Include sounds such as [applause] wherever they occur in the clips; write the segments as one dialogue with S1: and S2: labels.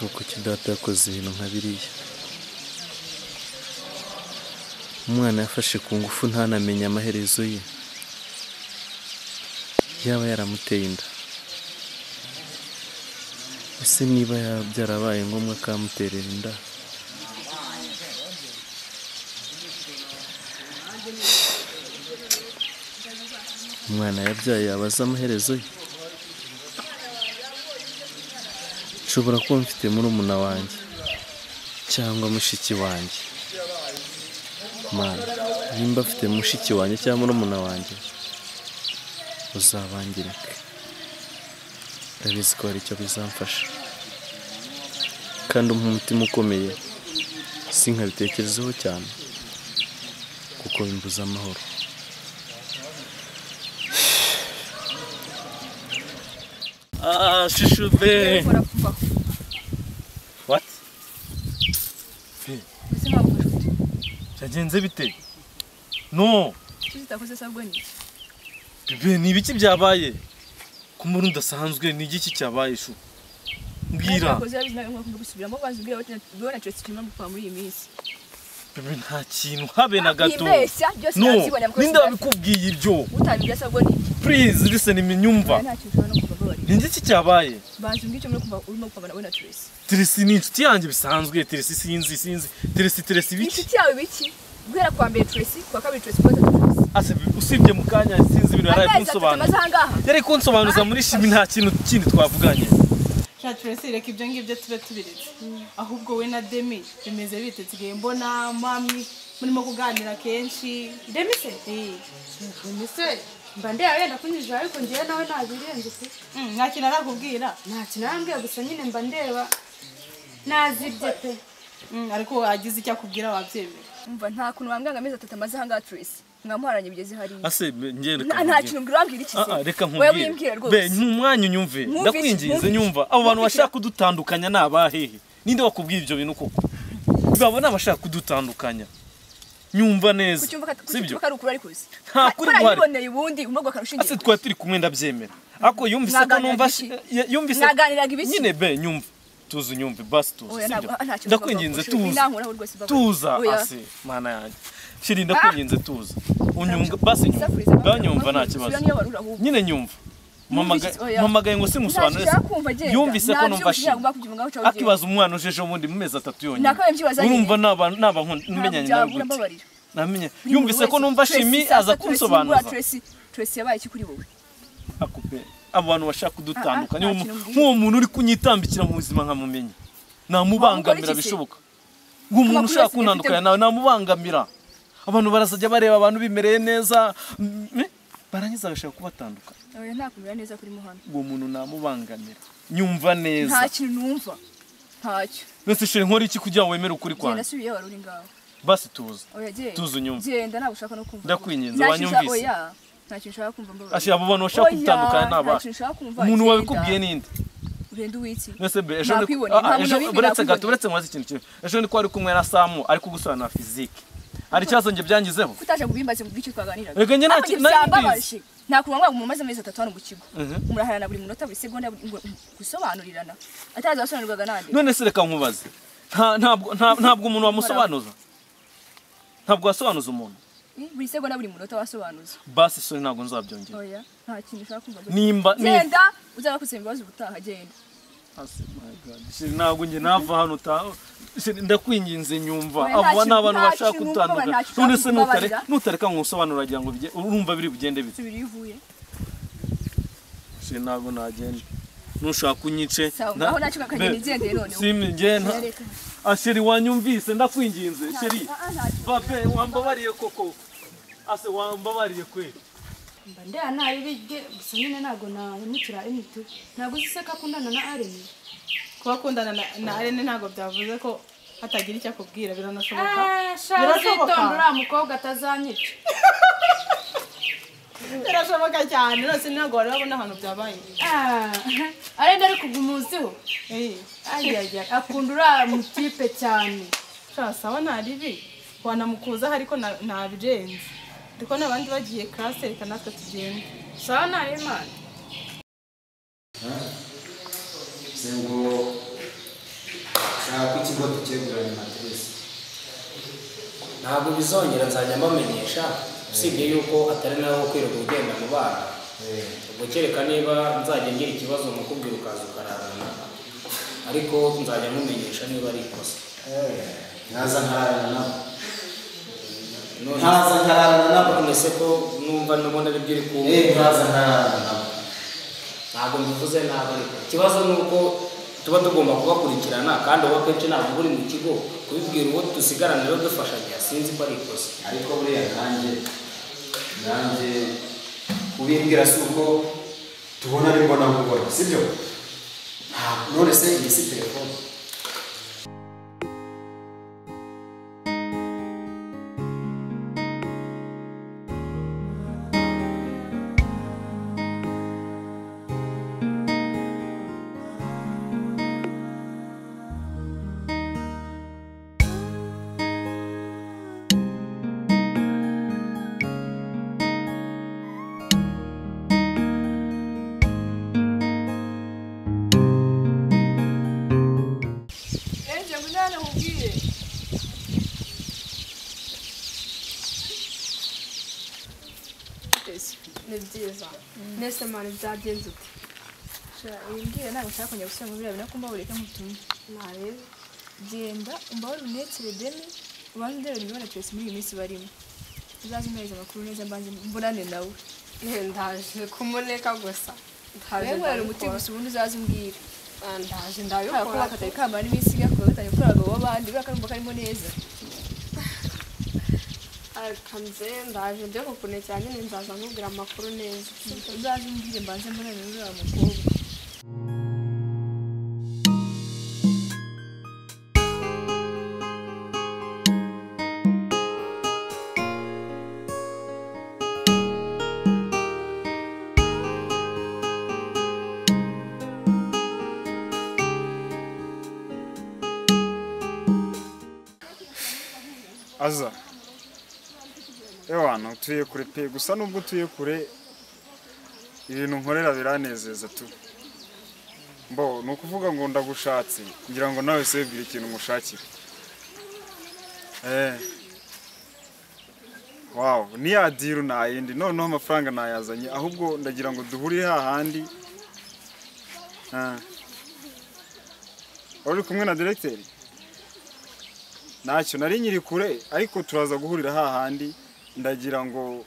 S1: nuko kidata yakoze ibintu nka biriya. Umwana yafashe ku ngufu ntanamenye amaherezo ye. Yaba yaramuteye inda. Ese niba ya- byarabaye ngombwa akamuterera inda? Umwana yabyaye yabaza amaherezo ye. Nshobora kuba mfite murumuna wanjye cyangwa mushiki wanjye. Mana nimba afite mushiki wanjye cyangwa murumuna wanjye uzabangirike. Ndabizi ko hari icyo bizamfasha. Kandi umpa umutima ukomeye sinkabitekerezeho cyane kuko bimbuza amahoro. Ah, shushu be. What? Byagenze bite? No.
S2: sabwo ni
S1: ibiki byabaye? Ku muntu udasanzwe ni igiki cyabaye shu? Mbwira.
S2: Muri
S1: Bebe nta kintu habe na gato.
S2: Byose
S1: No. Ninde wabikubwiye ibyo? Please listen iminyumva.
S2: nta kintu ushobora
S1: Ni igiki cyabaye?
S2: banza umbwire icyo muri kumva urimo gupfana nawe na Tracy
S1: Teresi ni inshuti yanjye bisanzwe. Teresi sinzi sinzi. Teresi Teresi biki?
S2: inshuti yawe biki guhera kwa mbere Tracy kwa kabiri Tracy kwa gatatu
S1: Ase usibye mu kanya sinzi ibintu
S2: atatu
S1: kunsobanura. Yari kunsobanuza muri shimi nta kintu kindi twavuganye.
S3: sha turesi reka ibyo ngibyo tube tubiretse ahubwo we na demi bimeze bite nsigaye mbona mami murimo kuganira kenshi
S4: demi se
S3: Eh,
S4: demi se mba ndeba yenda kunyujije ariko ngewe nawe nabirenze pe
S3: mm, nta kintu arakubwira
S4: nta kintu arambwira gusa nyine mba ndeba. Nazibye pe.
S3: Mm, ariko agize icyo akubwira wabyemera
S2: umva nta kuntu wambwira ngo amezi atatu amaze ahangaha Tracy. Mwamuharanye bigeze hariya.
S1: Ase ngende
S2: nta nta kintu mbwira wambwira iki
S1: Ah,
S2: se?
S1: ah, reka
S2: wowe
S1: nkubwire be n'umwanya unyumve. Ndakwinginze nyumva. Abo bantu bashaka kudutandukanya ni abahehe ninde wakubwiye ibyo bintu koko? Babo ni abashaka kudutandukanya. Nyumva neza. Sibyo Nta [laughs] kuri guhari. ase twari turi kumwe ndabyemera. Ariko yumvise ko numva yumvise nyine be nyumva. Tuzi unyumve basi tuzi sibyo ndakwinginze tuza tuza ase mana yanjye. Shiri ndakwinginze tuza. Unyumva basi nyumva.
S2: Isafuriza
S1: ngaho nyumva nta kibazo. Nyine nyumva. Mpamagaye ngo
S2: agenda.
S1: yumvise ko numva
S2: ucaho
S1: akibaza umwana ujeje ubundi mu mezi atatu yonyine. Urumva naba naba menyanye nawe gute? namenye. Yumvise
S2: muntu
S1: ko numva shimi aza kunsobanuza
S2: Tracy yabaye iki kuri wowe?
S1: Akupe. Abo bantu bashaka kudutandukanya.
S2: Ah, ah,
S1: uwo nk'uwo muntu uri kunyitambikira mu buzima nkamumenye namubangamira bishoboka. umuntu
S2: Amakuru
S1: ushaka kuntandukanya nawe namubangamira abantu barazajya bareba abantu bimereye neza. Eh, barangiza bagashaka kubatandukanya.
S2: Oya nta kumera neza kuri muhano
S1: uwo muntu namubangamira. Nyumva neza.
S2: Nta kintu numva. Ntacyo
S1: mbese shere nkora iki kugira ngo wemere ukuri
S2: genda
S1: kwanjye
S2: subiye wari uri ngaho.
S1: Basi tuza.
S2: Oya genda
S1: Tuzi unyumve.
S2: genda ntabwo ushaka no kumva.
S1: Ndakwinginze, wanyumvise?
S2: oya nta kintu ushaka kumva mbabarira
S1: ashyira abo bantu bashaka
S2: Oya,
S1: kudutandukanya ni
S2: kumva
S1: umuntu
S2: genda.
S1: wabikubwiye ninde?
S2: Urenda uwiki?
S1: Mbese be ejo Ah, buretse gato buretse nkubaze ikintu kimwe ejo ni ko wari kumwe na samu ari kugusobanura fizike hari ikibazo njye byangizeho
S2: kutaje kubimbaze mu bw'icyo twaganiraga
S1: Reka njye nta
S2: Ariko
S1: ki-
S2: ibyo
S1: nari
S2: byambabaje. nta kuntu ngo mumaze amezi atatu hano mu kigo. Muraharana buri munota buri segonda gusobanurirana. Atazi abasobanurirwaga nande?
S1: None se reka nkubaze. Nta- ntabwo nta- ntabwo umuntu wamusobanuza? Ntabwo wasobanuza umuntu?
S2: Eh, buri segonda buri munota wasobanuza.
S1: Basi so ntabwo nzabyongera.
S2: Oya nta kintu ushaka kumva genda uzaba kusaba imbabazi ubutaha genda.
S1: Ntabwo njye nava hano ndakwinginze nyumva. Abo ni abantu bashaka
S2: kintu
S1: none se nutareka nkusobanura agira ngo urumva biri bugende bite? Ntabwo nagenda. Nushaka unyice
S2: Sawa,
S1: nda-
S2: aho na cyo kakagenda
S1: Be-
S2: igendeye noneho.
S1: Simi, njye nta-
S2: Reka.
S1: Ah, Sheri wanyumvise? Ndakwinginze. Sheri
S2: Ah, ah,
S1: babe wambabariye koko? Ase wambabariye kwe?
S4: Mba ndeba nabibirye gusa nyine ntabwo nahemukira imitu ntabwo uzi se ko akundana na areni
S3: kuba akundana na- arene ntabwo byavuze ko hatagira icyo akubwira. Biranashoboka Birashoboka.
S4: uriya mukobwa atazanyica. [laughs]
S3: Birashoboka cyane. Rwose ntabwo wari wabona ahantu byabaye.
S4: Ah, areni ari kugumuziho
S3: Eh,
S4: ayaya akunda uriya mutipe cyane.
S3: Sawa nta ribi wanamukuzaho ariko na- nabirenze ariko n'abandi bagiye classe reka natwe tugende.
S4: Sawa nta imana.
S5: Ngo ngo tukeguranye matrice
S6: ntabwo bizongera nzajya mbamenyesha. Usibye yuko atari nawe wo kwirirwa ugenda mu bana. Ubwo kereka niba nzajya ngira ikibazo mukubwira ukaza ukararana. Ariko nzajya nkumenyesha niba ari ikosa.
S5: Nkaza nkararana. nabo Nkaza nkararana nabo
S6: none se ko numva nubona ari byo uri
S5: eh
S6: kumva
S5: nkaza nkararana nabo.
S6: Ntabwo mbivuze nabi ariko. Ikibazo ni uko tuba tugomba kubakurikirana kandi uba akenshi ntabwo uri mu kigo kubibwira uwo dusigarana rero dufashanya sinzi ko ari ikosa.
S5: Ariko buriya nanjye nanjye kubimbwira si uko tubona ari mbona nkubona sibyo ntabwo. None se iyi si telefone?
S4: Ni byiza nese mani byagenze ute
S2: Sha imbwira ntabwo nshaka kongera gusubira mu biriya bintu kumva bureka mutumye.
S4: ntarebe
S2: Genda umbabare unekere demi ubanze ndebe imibonano twese muri iyi minsi barimo. Uzaze umpereza amakuru neza mbanze mbonane nawe.
S4: ndaje kumuneka gusa ndaje
S2: nkorera umuti gusa ubundi uzaze umbwira.
S4: Ah, ndaje
S2: ko
S4: ndabikora
S2: bakataye kambara n'iminsi igakora batangiye gukora abagabo b'abandi buriya karumva karimo neza.
S4: Ndaje njye kukunekera nyine nzaza nkubwira amakuru neza
S2: Uzaze umbwire mbanze mbonane n'uriya mukobwa.
S7: aza ewana utuye kure pe gusa nubwo utuye kure ibintu nkorera biranezeza tu. Mbo ni ukuvuga ngo ndagushatse ngira ngo nawe se wibwire ikintu umushakira eh. Wawu niya diru yindi noneho amafaranga nayazanye ahubwo ndagira ngo duhurire hahandi Ah. wari uri kumwe na diregiteri ntacyo nari nyiri kure ariko turaza guhurira hahandi ndagira ngo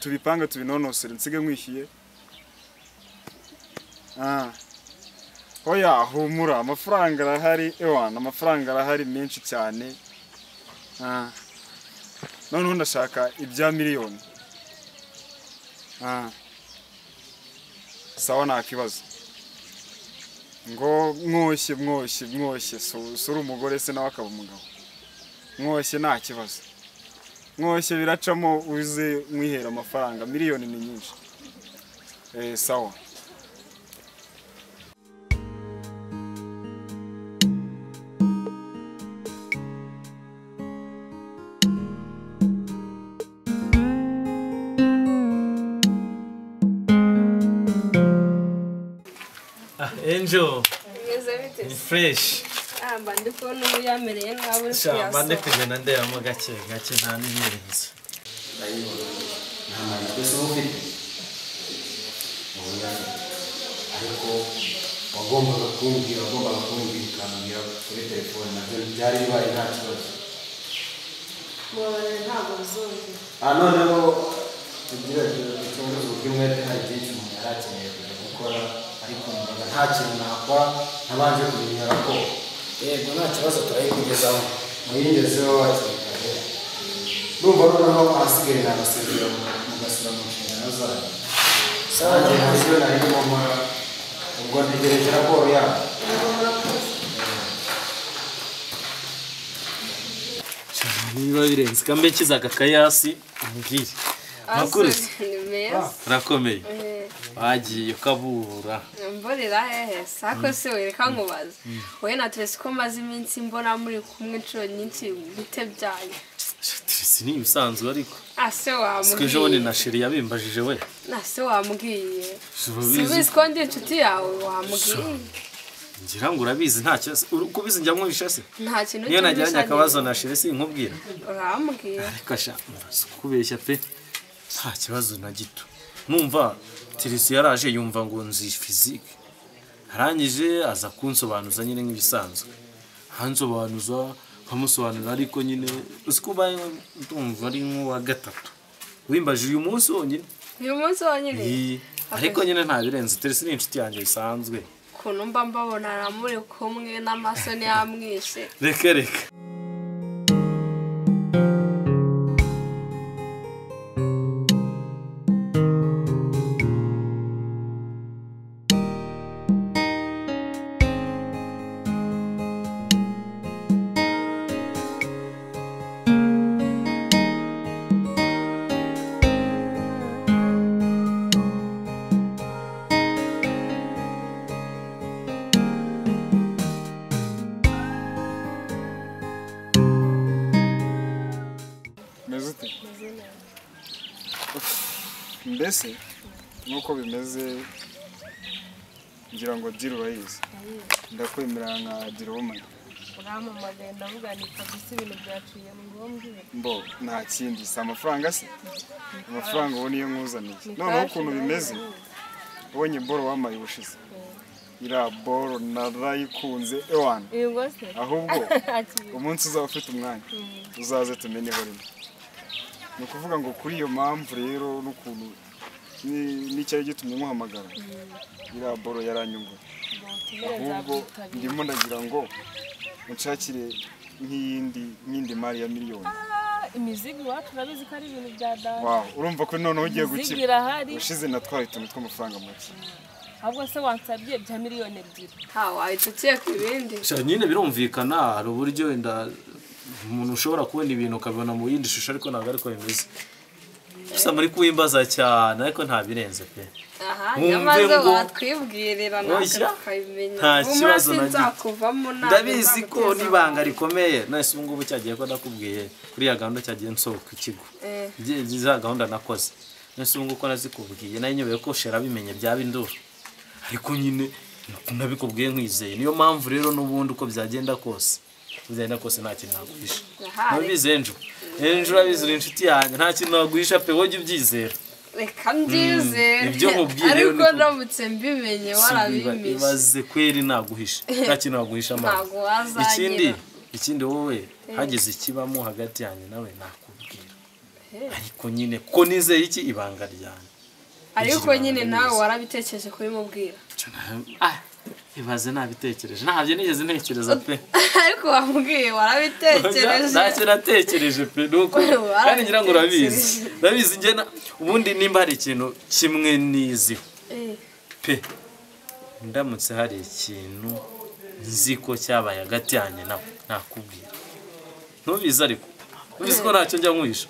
S7: tubipange tubinonosore nsige nkwishyuye Ah. oya humura amafaranga arahari ewana amafaranga arahari menshi cyane Ah. noneho ndashaka ibya miliyoni Ah. sawa nta kibazo ngo mwoshye mwoshye mwoshye uri umugore se nawe akaba umugabo mwoshye nta kibazo mwoshye biracamo uze mwihera amafaranga. Miliyoni ni nyinshi. Eh sawa.
S1: Ah, Angel,
S4: bite
S1: ni fresh.
S4: Ah mba ndi kubona ubu yamereye nabi uri
S1: Sha, mba ndi kugenda ndebamo gake gake nta n'ibirenze.
S5: nta mayinite se uba ufite ariko wagombaga kumbwira wagombaga kumbwira ukambwira kuri telefone na byo byari bibaye nta kibazo.
S4: Mubabarire ntabwo bizongera
S5: aha noneho tugira icyumweru bw'umwete hari byinshi umuntu yari akeneye kujya gukora ariko nta kintu nakora ntabanje kumenya raporo
S6: yego nta kibazo turayikugezaho
S5: muyingezeho hakiri kare ndumva noneho ahasigaye nabasezera mugasura mu nshingano zanyu sanjye ntazi iyo nari ndimo nkora ubwo ntegereje raporo yabo.
S1: Niba birenze kambe nkizaga akayasi umbwire. Makuru Wagiye ukabura.
S4: mborera hehe sako se wereka nkubaza wowe na Tracy ko maze iminsi mbona muri kumwe inshuro nyinshi bite byanyu
S1: Tracy ni ibisanzwe ariko.
S4: ase
S1: Siko ejo bundi
S4: wambwiye
S1: na sheri yabimbajije we.
S4: ase wambwiye
S1: Urabizi
S4: subizi ko ndi inshuti yawe wambwiye
S1: ngira ngo urabizi nta kibazo. Uri- uko ubizi njya nkwisha se?
S4: Nta kintu
S1: niyo
S4: cyumvisha
S1: akabazo na shire sinkubwira.
S4: Urambwira
S1: ariko sha si kubeshya pe. Nta kibazo na gito. Numva tirisi yaraje yumva ngo nzi fizike arangije aza kunsobanuza nyine nk'ibisanzwe. Hansobanuza nkamusobanurira ariko nyine uzi ko ubaye ndumva ari nk'uwa gatatu. Wimbaje uyu munsi wonyine?
S4: Uyu munsi wonyine?
S1: Ariko nyine nta birenze tirisi ni inshuti yanjye bisanzwe.
S4: Ukuntu mba mbabonana muri kumwe n'amaso yamwishe
S1: reka reka.
S7: Mbese nk'uko bimeze ngira ngo diri urayizi ndakwemera nka diri womani
S3: urampamagaye ndavuga ni kabisa ibintu byaciye mu ngombwa
S7: mbo nta kindi. Si amafaranga se? Amafaranga ubu niyo nkuzaniye. Noneho ukuntu bimeze ubonye boro wamaye ubushize. Iriya boro narayikunze ewana ahubwo [laughs] umunsi uzaba ufite umwanya. Uzaze tumeneho rimwe. Ni ukuvuga ngo kuri iyo mpamvu rero n'ukuntu n'icyari gitumye nkuhamagara iriya boro yaranyunguye ahubwo ndimo ndagira ngo unshakire nk'iyindi nk'indi mari ya miliyoni.
S3: Imizigo iwacu urabizi ko ari ibintu bya dada
S7: wawe urumva ko noneho ugiye gukira ushize natwaye utuntu tw'amafaranga make.
S3: Ahubwo se wansabye bya miliyoni ebyiri?
S4: Nta wahita ukeka ibindi
S1: nyine birumvikana hari uburyo wenda umuntu ushobora kubona ibintu ukabibona mu yindi shusho ariko ntabwo ariko bimeze. Gusa muri kuwimbaza cyane ariko nta birenze pe.
S4: Nyamaze watwibwirira
S1: nta kibazo ndabizi ko n'ibanga rikomeye. None ubu ngubu cyagiye ko nakubwiye kuri ya gahunda cyagiye nsohoka ikigo.
S4: Eh.
S1: Za gahunda nakoze. None ubu ngubu ko nazikubwiye. Nayo nyobeye ko shera bimenye byaba induru. Ariko nyine nabikubwiye nkwizeye. Niyo mpamvu rero n'ubundi uko byagenda kose byagenda kose nta kintu naguhisha
S4: Aha,
S1: ntubizi enjo urabizi uri inshuti yanjye. Nta kintu naguhisha pe wowe ubyizera
S4: reka mbyizere
S1: ibyo nkubwiye rero
S4: ariko ndamutse mbimenye warabimishe
S1: ibaze kweri naguhisha nta kintu naguhisha amazi
S4: ntabwo wazanyira
S1: ikindi ikindi wowe hagize ikibamo hagati yanjye nawe nakubwira. Ariko nyine ko nizeye iki? Ibanga ryanjye.
S4: Ariko nyine nawe warabitekereje kubimubwira.
S1: Ibaze nabitekereje. Ntabyo nigeze ntekereza pe. [laughs]
S4: Ariko wambwiye warabitekereje.
S1: Ntacyo natekereje pe ni uko.
S4: Warabitekereje.
S1: kandi ngira ngo urabizi. Urabizi njye na- ubundi nimba hari ikintu kimwe niziho
S4: Eh,
S1: pe ndamutse hari ikintu nzi ko cyabaye hagati yanjye nawe nakubwira. Ntubizi ariko? Ubizi ko ntacyo njya nkwisha?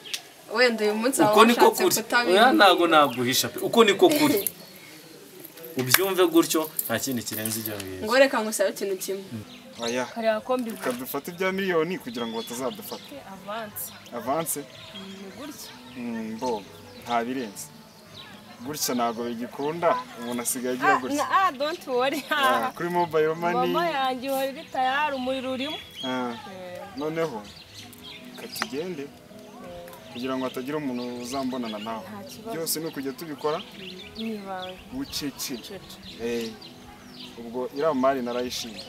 S4: Wenda uyu munsi waba washatse
S1: ntabwo naguhisha pe. Uko niko kuri? [laughs] ubyumve gutyo nta kindi kirenze ibyo ngibyo
S4: ngo reka ngusabe ikintu kimwe.
S7: Aya.
S3: Kareba ko mbivuga
S7: reka dufate ibya miliyoni kugira ngo batazadufata.
S3: Avansi
S7: avanse
S3: ni gutya.
S7: Mm, mbo nta birenze. Gutya ntabwo bigikunda umuntu asigaye agira gutya.
S3: ah don't worry.
S7: Ah, kuri mobile money.
S3: Mama yanjye ihora iri tayari umuriro urimo.
S7: Ah, noneho reka tugende kugira ngo hatagira umuntu uzambonana nawe. Byose ni ukujya tubikora bucece.
S3: Cece
S7: Eh, ubwo iriya mari narayishimye.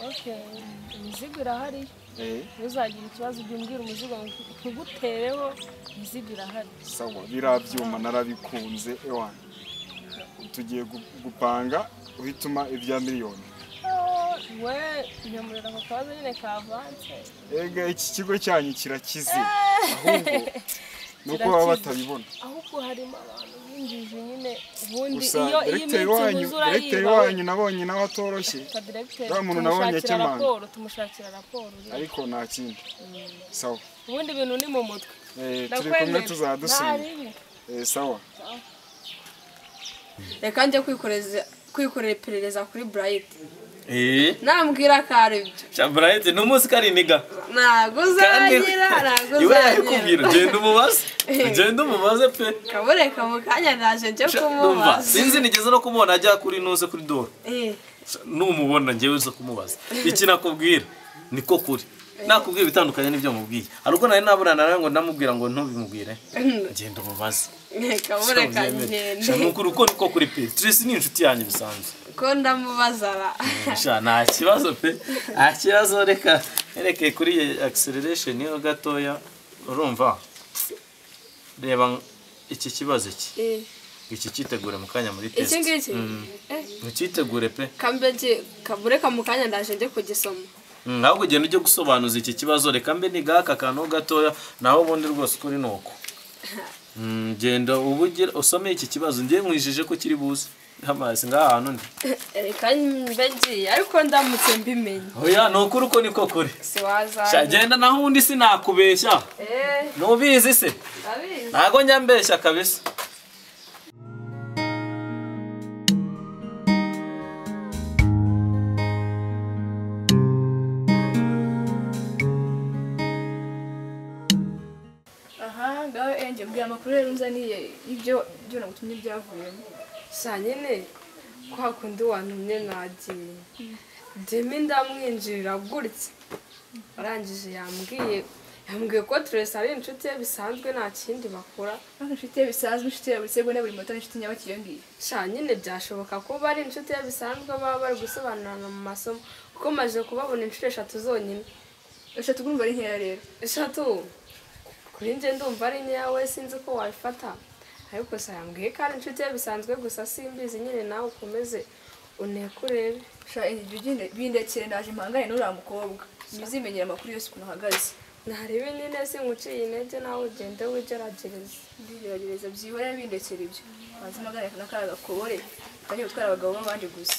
S3: Imizigo irahari.
S7: Eh,
S3: ntuzagira ikibazo ujya umbwira umuzigo ntugutereho imizigo irahari.
S7: Sawa biriya byuma narabikunze ewana tugiye gu- gupanga uhituma ibya miliyoni.
S3: Oh, we nyamurira ako kabazo nyine ka avanse
S7: ega iki kigo cyanyu kirakize ahubwo [laughs] ni uko baba batabibona.
S3: Ahubwo harimo abantu b'injiji nyine ubundi iyo iminsi
S7: wanyu
S3: ihuze
S7: direkiteri wanyu nabonye nawe atoroshye Uriya muntu nabonye akemanga.
S3: tumushakira raporo
S7: ariko nta kindi. Sawa.
S3: Ubundi ibintu ni mu mutwe.
S7: Eh, turi kumwe
S3: ntaribi
S7: Eh, sawa.
S4: Reka njye kwikoreza kwikorera iperereza kuri burayiti nambwira ko ari byo.
S1: Shaburayiti ni umunsi kari niga?
S4: Ntabwo uzanyira [laughs] ntabwo
S1: iwe yabikubwira genda umubaze genda umubaze pe.
S4: Kabureka mu kanya naje njye kumubaza.
S1: sinzi nigeze no kumubona ajya kuri nuze kuri doro
S4: Eh,
S1: numubona njyewe uza kumubaza. Iki nakubwira? Niko kuri. Nakubwira ibitandukanye n'ibyo mubwiye. Hari ubwo nari naburana nawe ngo ndamubwira ngo ntubimubwire genda umubaze
S4: kabureka
S1: Sha,
S4: ngende
S1: ni ukuri uko niko kuri pe Tracy ni inshuti yanjye bisanzwe.
S4: Ko ndamubaza
S1: sha nta kibazo pe. Nta kibazo reka reka kuri iyi acceleration yo gatoya urumva? Reba iki kibazo iki?
S4: Eh,
S1: iki cyitegure mu kanya muri
S4: iki
S1: test.
S4: ngiki?
S1: Mm.
S4: Eh,
S1: ntucyitegure pe.
S4: Kabureka mu kanya ndaje njye kugisoma.
S1: Mm, ahubwo ugenda ujye gusobanuza iki kibazo reka mbe ni gaka kantu gatoya naho ubundi rwose ukuri ni uko [laughs] Mm, genda usome iki kibazo. Njye nkwijije ko kiri buze. Amazi ngaha hantu [laughs] ndi
S4: reka mbe ngiye ariko ndamutse mbimenye.
S1: Oya ni ukuri uko niko kuri. Genda naho ubundi sinakubeshya.
S4: Eh,
S1: ntubizi se? Ntago njya mbeshya kabisa.
S2: Aha ngaho enje mbwira amakuru rero unzaniye y'ibyo ibyo nagutumye byavuyemo.
S4: Sha nyine kwa kundi wantumye nagiye demi ndamwinjirira gutya arangije yambwiye yambwiye ko Tracy ari inshuti ye bisanzwe nta kindi bakora.
S2: Inshuti ye bisanzwe inshuti ya buri segonda buri moto n'inshuti nyabaki iyo ngiyo
S4: sha nyine byashoboka kuba ari inshuti ye bisanzwe baba bari gusobanurana mu masomo kuko maze kubabona inshuro eshatu zonyine.
S2: Eshatu urumva ari nkeya rero.
S4: Eshatu? Kuri njye ndumva ari nkeya we sinzi uko wabifata ariko gusa yambwiye ko ari inshuti ye bisanzwe gusa simbizi nyine nawe ukomeze uneke urebe.
S2: Bindekere naje mpangane n'uriya mukobwa. Ntizimenyere amakuru yose ukuntu ahagaze.
S4: Ntarebe nyine singuciye intege nawe ugende wigeragereza
S2: ndigerageza byihorere bindekere ibyo. Banze magana n'akara gakobore. Kajya gutwara abagabo b'abandi gusa.